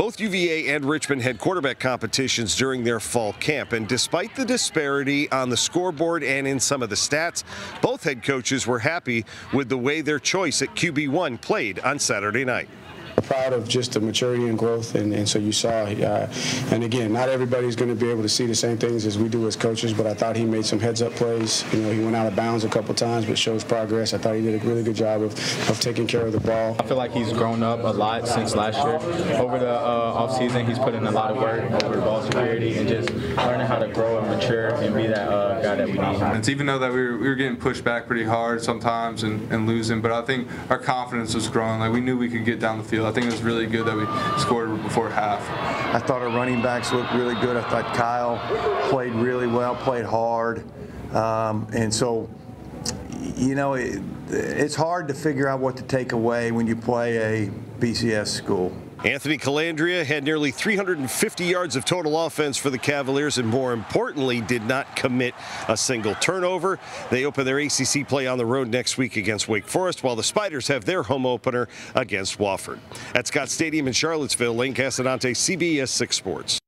Both UVA and Richmond had quarterback competitions during their fall camp, and despite the disparity on the scoreboard and in some of the stats, both head coaches were happy with the way their choice at QB1 played on Saturday night proud of just the maturity and growth, and, and so you saw. Uh, and again, not everybody's going to be able to see the same things as we do as coaches, but I thought he made some heads-up plays. You know, he went out of bounds a couple times, but shows progress. I thought he did a really good job of, of taking care of the ball. I feel like he's grown up a lot since last year. Over the uh, offseason, he's put in a lot of work over the ball security and just learning how to grow and mature and be that uh, guy that we need. It's even though that we were, we were getting pushed back pretty hard sometimes and, and losing, but I think our confidence was growing. Like we knew we could get down the field. I think was really good that we scored before half. I thought our running backs looked really good. I thought Kyle played really well, played hard. Um, and so, you know, it, it's hard to figure out what to take away when you play a BCS school. Anthony Colandrea had nearly 350 yards of total offense for the Cavaliers and more importantly did not commit a single turnover. They open their ACC play on the road next week against Wake Forest while the Spiders have their home opener against Wofford. At Scott Stadium in Charlottesville, Lane Casadonte, CBS 6 Sports.